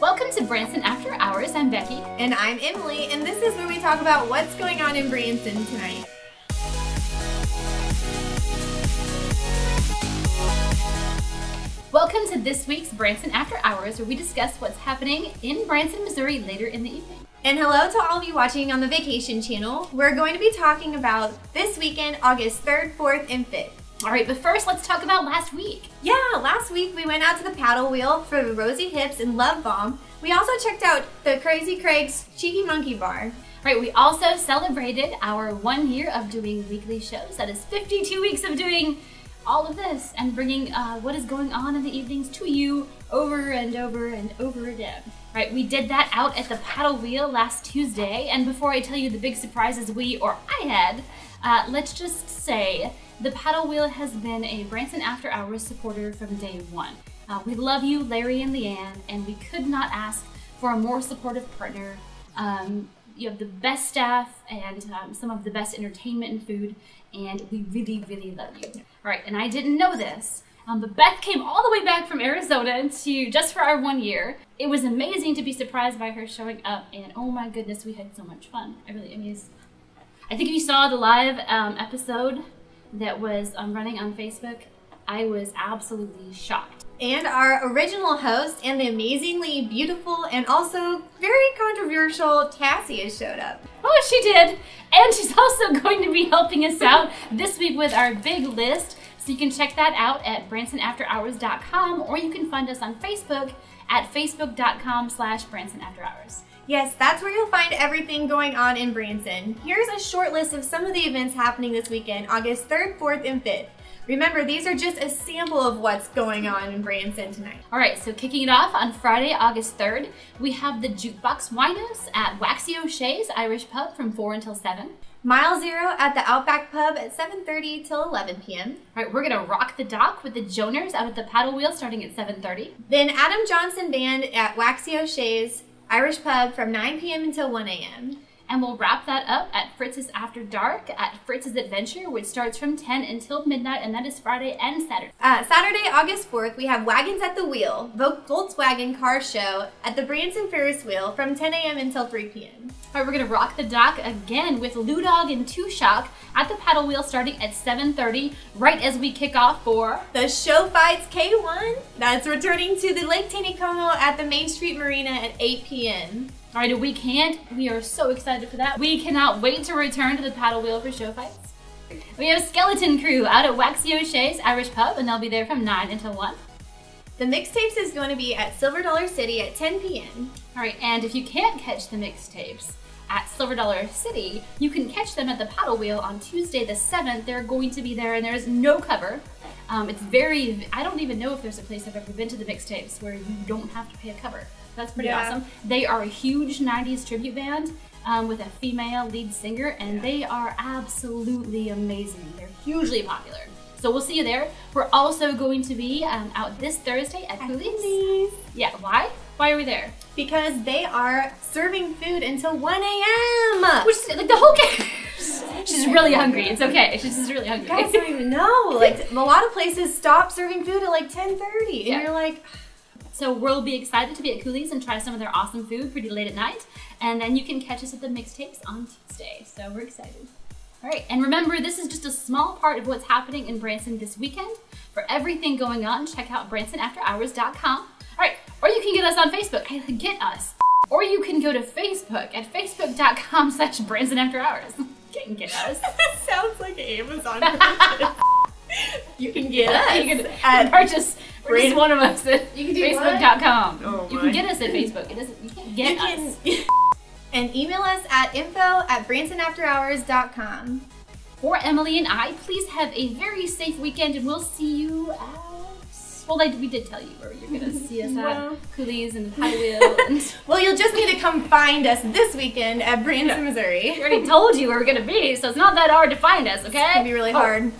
Welcome to Branson After Hours. I'm Becky. And I'm Emily, and this is where we talk about what's going on in Branson tonight. Welcome to this week's Branson After Hours, where we discuss what's happening in Branson, Missouri later in the evening. And hello to all of you watching on the Vacation Channel. We're going to be talking about this weekend, August 3rd, 4th, and 5th. All right, but first, let's talk about last week. Yeah, last week we went out to the paddle wheel for the Rosy Hips and Love Bomb. We also checked out the Crazy Craig's Cheeky Monkey Bar. Right, we also celebrated our one year of doing weekly shows. That is 52 weeks of doing all of this and bringing uh, what is going on in the evenings to you over and over and over again. Right, we did that out at the paddle wheel last Tuesday, and before I tell you the big surprises we or I had, uh, let's just say the paddle wheel has been a Branson After Hours supporter from day one. Uh, we love you, Larry and Leanne, and we could not ask for a more supportive partner. Um, you have the best staff and um, some of the best entertainment and food, and we really, really love you. All right, and I didn't know this, um, but Beth came all the way back from Arizona to just for our one year. It was amazing to be surprised by her showing up, and oh my goodness, we had so much fun. I really, I mean, I think if you saw the live um, episode that was um, running on Facebook, I was absolutely shocked. And our original host and the amazingly beautiful and also very controversial Tassie has showed up. Oh, she did. And she's also going to be helping us out this week with our big list. So you can check that out at bransonafterhours.com or you can find us on Facebook at facebook.com slash bransonafterhours. Yes, that's where you'll find everything going on in Branson. Here's a short list of some of the events happening this weekend, August 3rd, 4th, and 5th. Remember, these are just a sample of what's going on in Branson tonight. All right, so kicking it off on Friday, August 3rd, we have the Jukebox Winos at Waxy O'Shea's Irish Pub from 4 until 7. Mile Zero at the Outback Pub at 7.30 till 11 p.m. All right, we're gonna rock the dock with the Joners out at the paddle wheel starting at 7.30. Then Adam Johnson Band at Waxy O'Shea's Irish Pub from 9 p.m. until 1 a.m. And we'll wrap that up at Fritz's After Dark at Fritz's Adventure, which starts from 10 until midnight, and that is Friday and Saturday. Uh, Saturday, August 4th, we have Wagens at the Wheel, Volkswagen Car Show at the Branson Ferris Wheel from 10 a.m. until 3 p.m. All right, we're gonna rock the dock again with Lou Dog and Two Shock at the paddle wheel starting at 7.30, right as we kick off for the Show Fights K1. That's returning to the Lake Taneycomo at the Main Street Marina at 8 p.m. All right, a weekend. We are so excited for that. We cannot wait to return to the paddle wheel for show fights. We have Skeleton Crew out at Waxy O'Shea's Irish Pub, and they'll be there from 9 until 1. The mixtapes is going to be at Silver Dollar City at 10 p.m. All right, and if you can't catch the mixtapes at Silver Dollar City, you can catch them at the paddle wheel on Tuesday the 7th. They're going to be there, and there's no cover. Um, it's very, I don't even know if there's a place I've ever been to the mixtapes where you don't have to pay a cover. That's pretty yeah. awesome. They are a huge 90s tribute band um, with a female lead singer, and they are absolutely amazing. They're hugely popular. So we'll see you there. We're also going to be um, out this Thursday at Cooley's. Yeah, why? Why are we there? Because they are serving food until 1 a.m. Which, is like, the whole game. Really hungry. It's okay. She's just really hungry. Guys don't even know. Like, a lot of places stop serving food at like 10.30. And yeah. you're like... So we'll be excited to be at Cooley's and try some of their awesome food pretty late at night. And then you can catch us at the mixtapes on Tuesday. So we're excited. All right, and remember, this is just a small part of what's happening in Branson this weekend. For everything going on, check out bransonafterhours.com. All right, or you can get us on Facebook. Get us. Or you can go to Facebook at facebook.com slash bransonafterhours. Get, get us. sounds like Amazon You can get us. you can at purchase we're just one of us at you can do Facebook.com. Oh you can get us at Facebook. It doesn't. You can't get you us. Can, and email us at info at bransonafterhours.com. For Emily and I, please have a very safe weekend, and we'll see you at. Well, I, we did tell you where you're going to see us well, at Cooley's and the Paddle Wheel. And well, you'll just need to come find us this weekend at Branson, Missouri. We already told you where we're going to be, so it's not that hard to find us, okay? It's going to be really oh, hard.